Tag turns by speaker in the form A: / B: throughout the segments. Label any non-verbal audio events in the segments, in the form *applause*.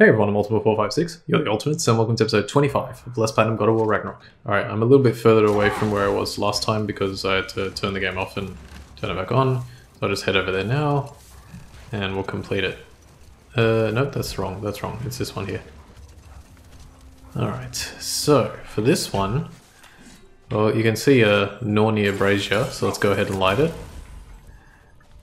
A: Hey everyone, I'm Ultima456, you're the Ultimates, and welcome to episode 25 of Let's Platinum God of War Ragnarok. Alright, I'm a little bit further away from where I was last time because I had to turn the game off and turn it back on. So I'll just head over there now, and we'll complete it. Uh, no, that's wrong, that's wrong, it's this one here. Alright, so for this one, well, you can see a Nornir brazier, so let's go ahead and light it.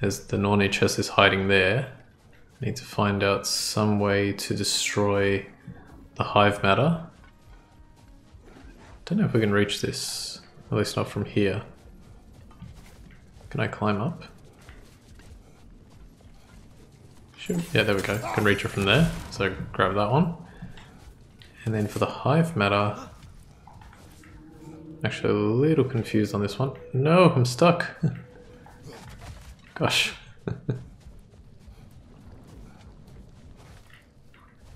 A: As the Nornir chest is hiding there. Need to find out some way to destroy the hive matter. Don't know if we can reach this, at least not from here. Can I climb up? Sure. Yeah, there we go. Can reach it from there. So grab that one. And then for the hive matter, actually a little confused on this one. No, I'm stuck. *laughs* Gosh. *laughs*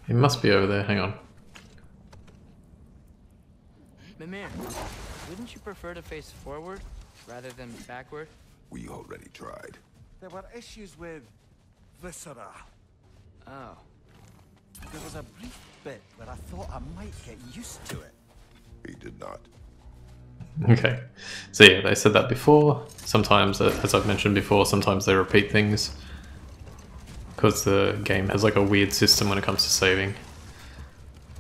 A: He must be over there, hang on.
B: Mimir, wouldn't you prefer to face forward rather than backward?
C: We already tried.
D: There were issues with Viscera.
B: Oh.
D: There was a brief bit where I thought I might get used to it.
C: He did not.
A: Okay, so yeah, they said that before. Sometimes, uh, as I've mentioned before, sometimes they repeat things. Because the game has like a weird system when it comes to saving.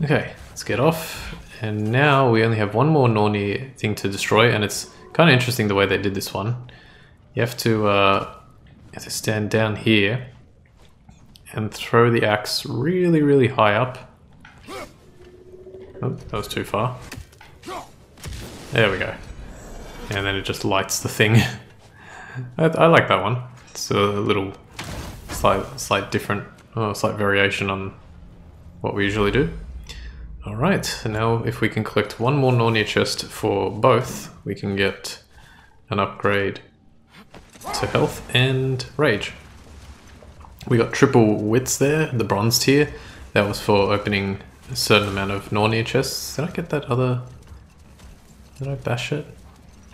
A: Okay, let's get off. And now we only have one more Nornir thing to destroy, and it's kind of interesting the way they did this one. You have to, uh, have to stand down here and throw the axe really, really high up. Oh, that was too far. There we go. And then it just lights the thing. *laughs* I, I like that one. It's a little slight, slight different, uh, slight variation on what we usually do. Alright, so now if we can collect one more Nornir chest for both, we can get an upgrade to health and rage. We got triple wits there, the bronze tier. That was for opening a certain amount of Nornir chests. Did I get that other... Did I bash it?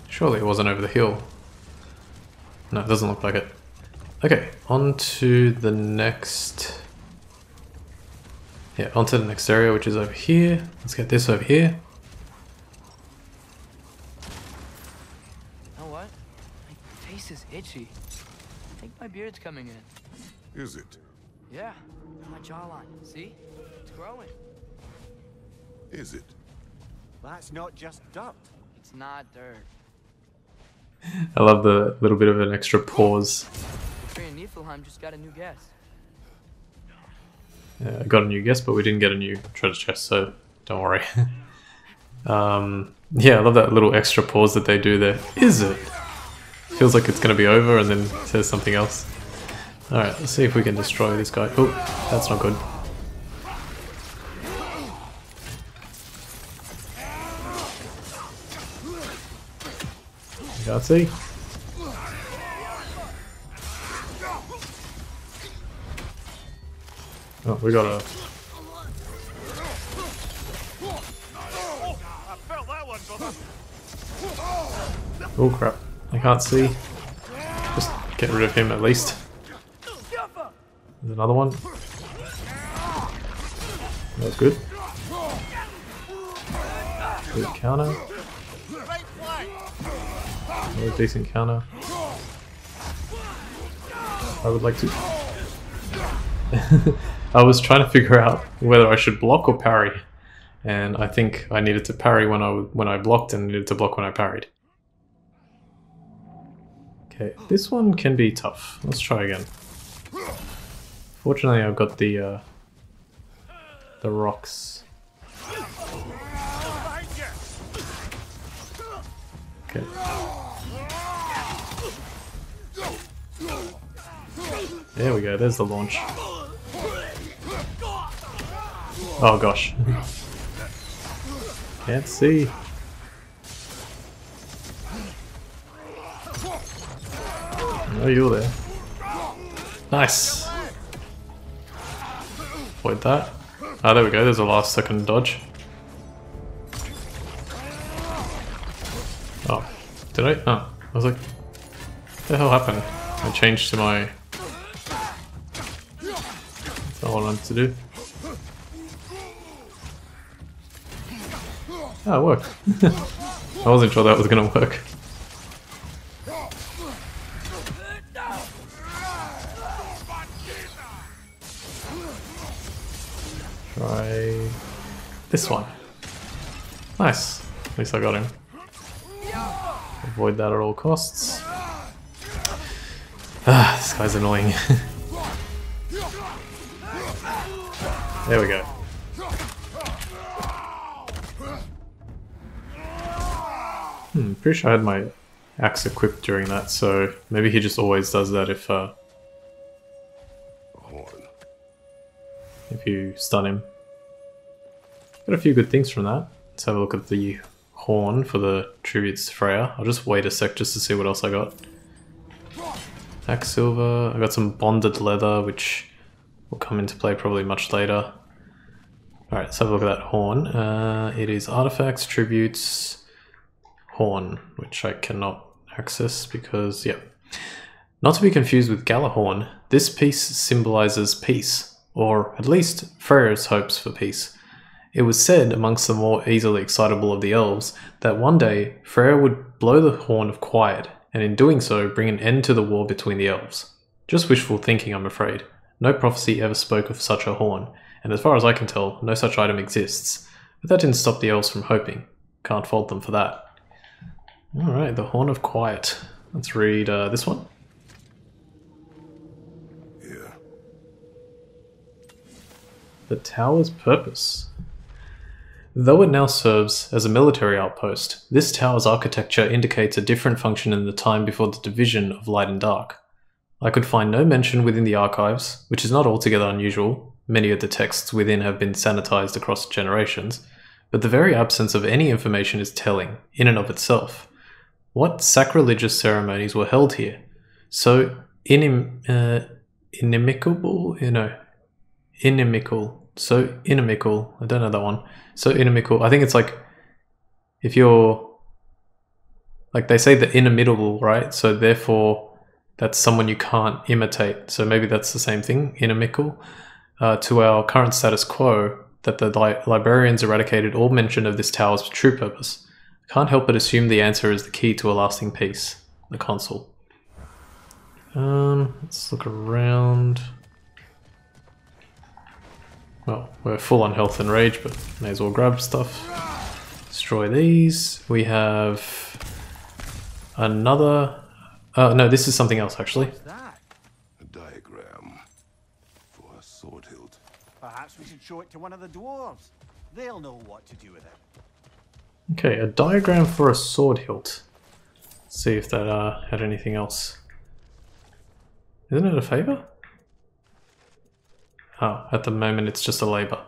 A: Surely it wasn't over the hill. No, it doesn't look like it. Okay, on to the next... Yeah, on to the next area, which is over here. Let's get this over here.
B: You know what? My face is itchy. I think my beard's coming in.
C: Is it?
B: Yeah, my jawline. See? It's growing.
C: Is it?
D: That's not just dirt.
B: It's not dirt.
A: I love the little bit of an extra pause.
B: Tree Niflheim just got a new guest.
A: Yeah, I got a new guest, but we didn't get a new treasure chest, so don't worry. *laughs* um, yeah, I love that little extra pause that they do there. Is it? Feels like it's going to be over and then says something else. Alright, let's see if we can destroy this guy. Oh, that's not good. Can't Oh, we got a. Oh crap! I can't see. Just get rid of him at least. There's another one. That was good. Good counter. Another decent counter. I would like to. *laughs* I was trying to figure out whether I should block or parry, and I think I needed to parry when I when I blocked and needed to block when I parried. Okay, this one can be tough. Let's try again. Fortunately, I've got the uh, the rocks. Okay. There we go, there's the launch. Oh gosh. Can't see. Oh, you're there. Nice. Avoid that. Ah, there we go, there's a last second dodge. Oh, did I? Oh, I was like, what the hell happened? I changed to my... That's not what I wanted to do. Oh, it worked. *laughs* I wasn't sure that was gonna work. Try this one. Nice. At least I got him. Avoid that at all costs. Ah, this guy's annoying. *laughs* there we go. Hmm, pretty sure I had my axe equipped during that, so maybe he just always does that if uh, if you stun him. Got a few good things from that. Let's have a look at the horn for the tributes to Freya. I'll just wait a sec just to see what else I got. Hacksilver. I got some bonded leather, which will come into play probably much later. Alright, let's have a look at that horn. Uh, it is artifacts, tributes, horn, which I cannot access because, yeah. Not to be confused with Gjallarhorn, this piece symbolizes peace, or at least Freya's hopes for peace. It was said amongst the more easily excitable of the elves that one day Freya would blow the horn of quiet, and in doing so bring an end to the war between the elves. Just wishful thinking, I'm afraid. No prophecy ever spoke of such a horn, and as far as I can tell, no such item exists. But that didn't stop the elves from hoping. Can't fault them for that. Alright, the Horn of Quiet. Let's read uh, this one.
C: Here.
A: The tower's purpose. Though it now serves as a military outpost, this tower's architecture indicates a different function in the time before the division of light and dark. I could find no mention within the archives, which is not altogether unusual. Many of the texts within have been sanitized across generations, but the very absence of any information is telling, in and of itself. What sacrilegious ceremonies were held here? So inim, uh, inimical, you know, inimical. So inimical. I don't know that one. So inimical. I think it's like if you're like they say the inimitable, right? So therefore, that's someone you can't imitate. So maybe that's the same thing, inimical. Uh, to our current status quo, that the li- librarians eradicated all mention of this tower's true purpose. Can't help but assume the answer is the key to a lasting peace. The console. Um, let's look around. Well, we're full on health and rage, but may as well grab stuff. Destroy these. We have another. Uh, no, this is something else actually.
D: That?
C: A diagram for a sword hilt.
D: Perhaps we should show it to one of the dwarves. They'll know what to do with it.
A: Okay, a diagram for a sword hilt. Let's see if that uh, had anything else. Isn't it a favor? Oh, at the moment it's just a labor.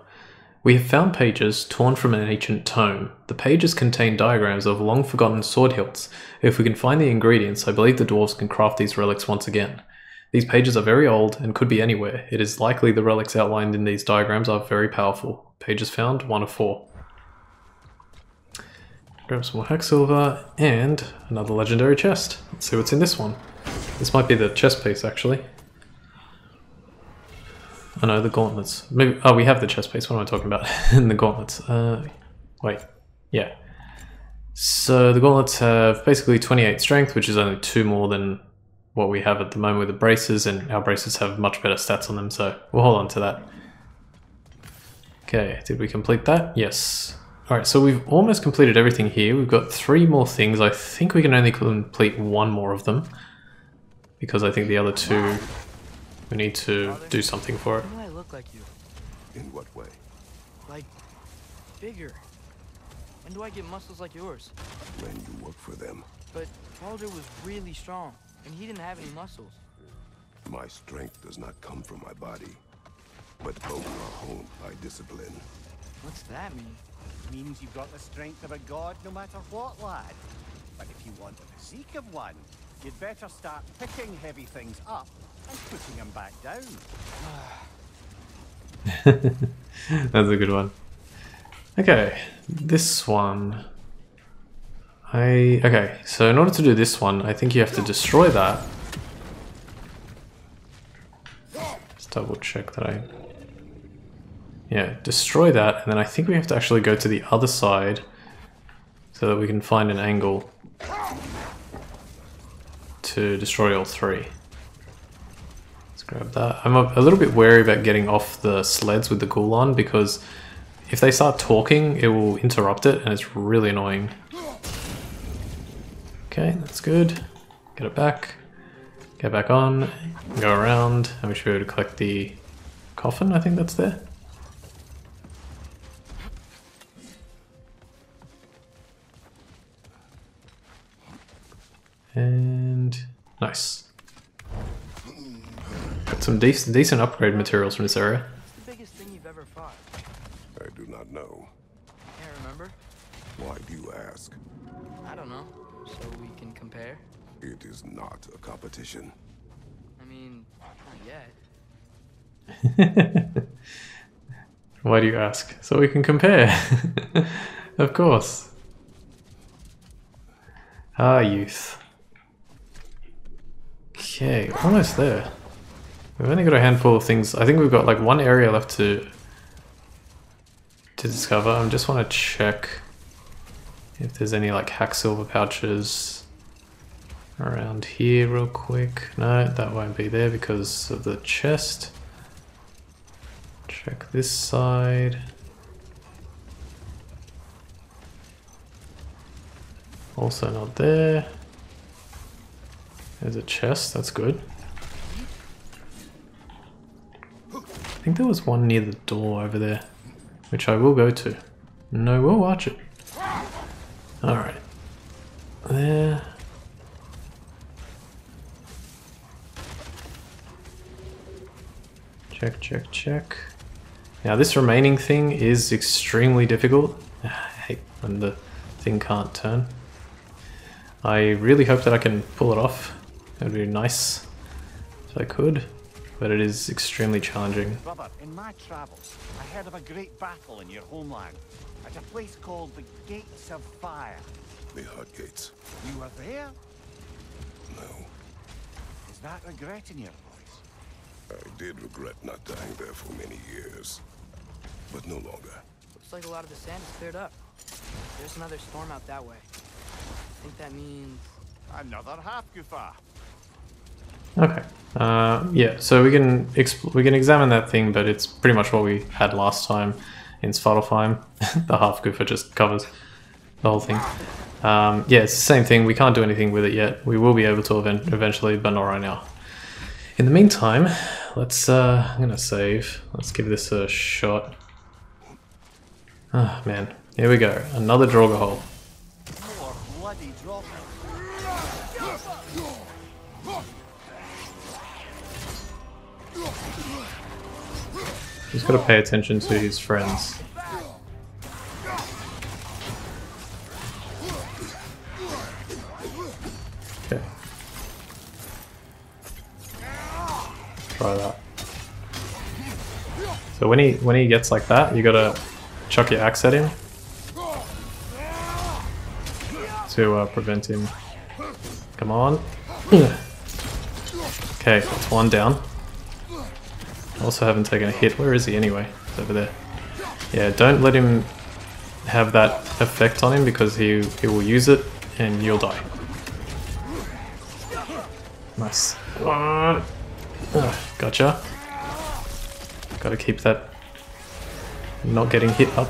A: We have found pages torn from an ancient tome. The pages contain diagrams of long forgotten sword hilts. If we can find the ingredients, I believe the dwarves can craft these relics once again. These pages are very old and could be anywhere. It is likely the relics outlined in these diagrams are very powerful. Pages found, one of four. Grab some more Hacksilver and another legendary chest. Let's see what's in this one. This might be the chest piece actually. Oh no, the gauntlets. Maybe, oh, we have the chest piece. What am I talking about? *laughs* In the gauntlets. Uh, wait. Yeah. So the gauntlets have basically 28 strength, which is only two more than what we have at the moment with the braces, and our braces have much better stats on them, so we'll hold on to that. Okay, did we complete that? Yes. Alright, so we've almost completed everything here. We've got three more things. I think we can only complete one more of them. Because I think the other two, we need to do something for it.
B: Why do I look like you?
C: In what way?
B: Like, bigger. When do I get muscles like yours?
C: When you work for them.
B: But Baldur was really strong, and he didn't have any muscles.
C: My strength does not come from my body, but both are honed by discipline.
B: What's that mean?
D: Means you've got the strength of a god no matter what, lad. But if you want the physique of one, you'd better start picking heavy things up and putting them back down. *laughs*
A: That's a good one. Okay, this one. I okay. So in order to do this one, I think you have to destroy that. Let's double check that I. Yeah, destroy that, and then I think we have to actually go to the other side so that we can find an angle to destroy all three. Let's grab that. I'm a, a little bit wary about getting off the sleds with the ghoul on because if they start talking, it will interrupt it and it's really annoying. Okay, that's good. Get it back. Get back on. Go around. And we should be able to collect the coffin, I think that's there. And nice. Got some decent, decent upgrade materials from this area.
B: What's the biggest thing you've ever fought?
C: I do not know.
B: Can't remember?
C: Why do you ask?
B: I don't know. So we can compare?
C: It is not a competition.
B: I mean, not yet. *laughs*
A: Why do you ask? So we can compare. *laughs* of course. Ah, youth. Okay, almost there. We've only got a handful of things. I think we've got like one area left to to discover. I just want to check if there's any like hack silver pouches around here real quick. No, that won't be there because of the chest. Check this side. Also not there. There's a chest, that's good. I think there was one near the door over there, which I will go to. No, we'll watch it. Alright. There. Check, check, check. Now this remaining thing is extremely difficult. *sighs* I hate when the thing can't turn. I really hope that I can pull it off. It would be nice if I could, but it is extremely challenging.
D: Brother, in my travels, I heard of a great battle in your homeland at a place called the Gates of Fire.
C: The Hot Gates.
D: You were there?
C: No.
D: Is that regret in your voice?
C: I did regret not dying there for many years. But no longer.
B: Looks like a lot of the sand is cleared up. There's another storm out that way. I think that means...
D: Another half Gufa.
A: Okay. Uh, yeah, so we can we can examine that thing, but it's pretty much what we had last time in Svartalfheim. *laughs* the Hafgufa just covers the whole thing. Um, yeah, it's the same thing. We can't do anything with it yet. We will be able to event eventually, but not right now. In the meantime, let's. Uh, I'm gonna save. Let's give this a shot. Ah, man. Here we go. Another Draugr hole. He's got to pay attention to his friends. Try that. So when he when he gets like that, you gotta chuck your axe at him to uh, prevent him. Come on. *laughs* okay, that's one down. Also haven't taken a hit. Where is he anyway? He's over there. Yeah, don't let him have that effect on him because he, he will use it and you'll die. Nice. Uh, gotcha. Gotta keep that not getting hit up.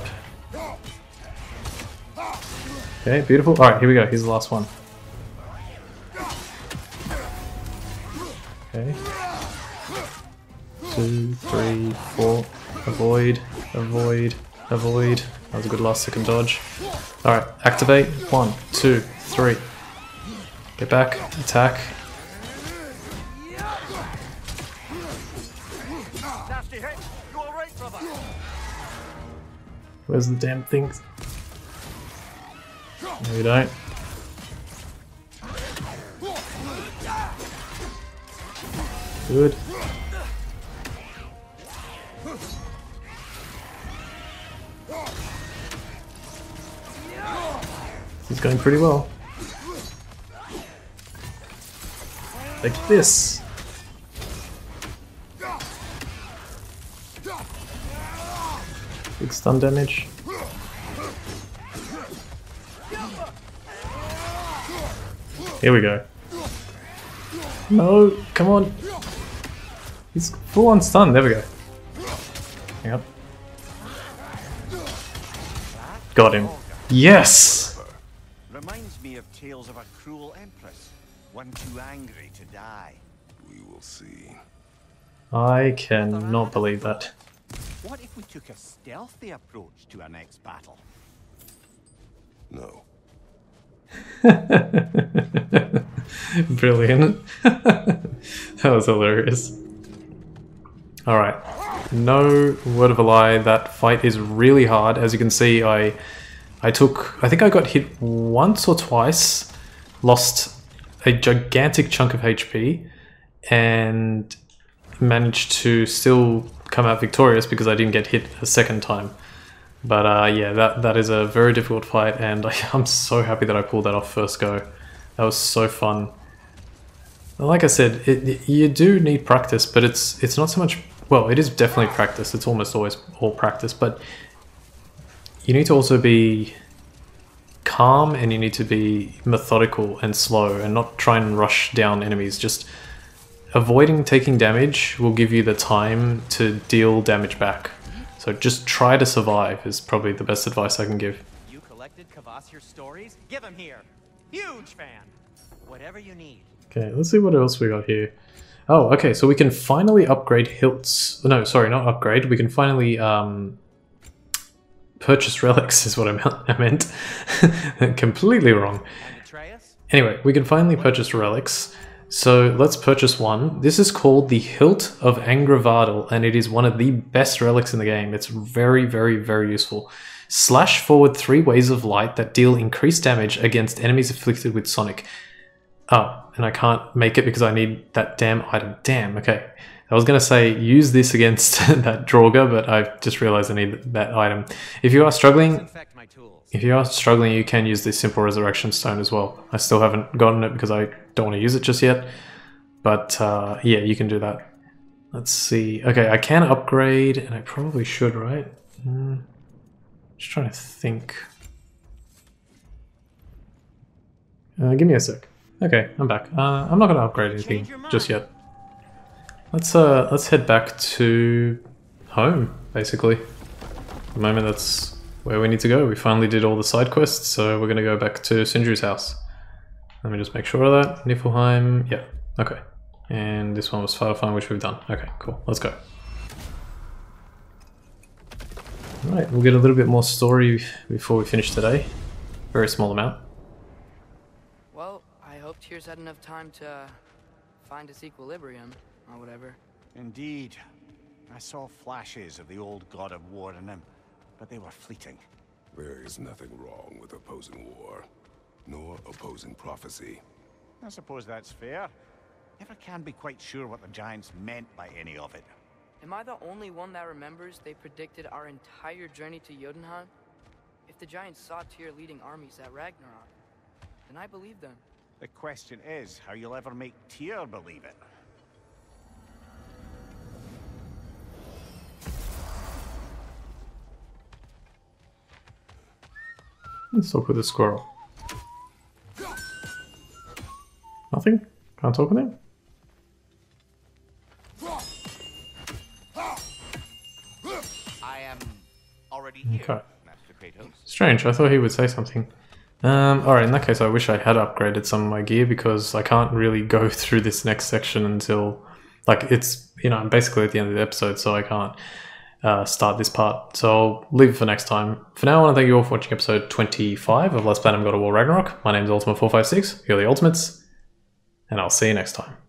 A: Okay, beautiful. Alright, here we go. Here's the last one. Three, four. Avoid, avoid, avoid. That was a good last second dodge. Alright, activate. One, two, three. Get back, attack.
D: You?
A: Where's the damn things? No, we don't. Good. He's going pretty well. Like this. Big stun damage. Here we go. No, come on. He's full on stun. There we go. Yep. Got him. Yes!
D: Reminds me of tales of a cruel empress, one too angry to die.
C: We will see.
A: I cannot believe that.
D: What if we took a stealthy approach to our next battle?
C: No. *laughs*
A: Brilliant. *laughs* that was hilarious. Alright. No word of a lie, that fight is really hard. As you can see, I I took I think I got hit once or twice, lost a gigantic chunk of HP, and managed to still come out victorious because I didn't get hit a second time. But uh, yeah, that that is a very difficult fight, and *laughs* I, I'm so happy that I pulled that off first go. That was so fun. Like I said, it, you do need practice, but it's it's not so much. Well, it is definitely practice. It's almost always all practice, but you need to also be calm and you need to be methodical and slow and not try and rush down enemies. Just avoiding taking damage will give you the time to deal damage back. So just try to survive is probably the best advice I can give.
D: You collected Kvasir's stories? Give them here. Huge fan. Whatever you need.
A: Okay, let's see what else we got here. Oh, okay, so we can finally upgrade hilts. No, sorry, not upgrade. We can finally um, purchase relics is what I meant. *laughs* Completely wrong. Anyway, we can finally purchase relics. So let's purchase one. This is called the Hilt of Angravardal, and it is one of the best relics in the game. It's very, very, very useful. Slash forward three waves of light that deal increased damage against enemies afflicted with Sonic. Oh, and I can't make it because I need that damn item. Damn, okay. I was going to say use this against *laughs* that Draugr, but I just realized I need that item. If you are struggling,
D: Infect my tools.
A: if you are struggling, you can use the Simple Resurrection Stone as well. I still haven't gotten it because I don't want to use it just yet. But uh, yeah, you can do that. Let's see. Okay, I can upgrade, and I probably should, right? Hmm. Just trying to think. Uh, give me a sec. Okay, I'm back. Uh, I'm not going to upgrade anything
D: Change your mind.
A: just yet. Let's uh, let's head back to home, basically. The moment, that's where we need to go. We finally did all the side quests, so we're going to go back to Sindri's house. Let me just make sure of that. Niflheim, yeah, okay. And this one was Find, which we've done. Okay, cool. Let's go. Alright, we'll get a little bit more story before we finish today. Very small amount.
B: Well, I hope Tyr's had enough time to find its equilibrium, or whatever.
D: Indeed. I saw flashes of the old god of war in him, but they were fleeting.
C: There is nothing wrong with opposing war, nor opposing prophecy.
D: I suppose that's fair. Never can be quite sure what the Giants meant by any of it.
B: Am I the only one that remembers they predicted our entire journey to Jotunheim? If the Giants saw Tyr leading armies at Ragnarok, then I believe them.
D: The question is how you'll ever make Tyr believe it.
A: Let's talk with the squirrel. Nothing? Can't talk with him?
E: I am already here,
A: Okay. Strange, I thought he would say something. Um, alright, in that case, I wish I had upgraded some of my gear because I can't really go *laughs* through this next section until. Like, it's, you know, I'm basically at the end of the episode, so I can't uh, start this part. So I'll leave it for next time. For now, I want to thank you all for watching episode 25 of Let's Platinum God of War Ragnarok. My name is Ultima456, you're the Ultimates, and I'll see you next time.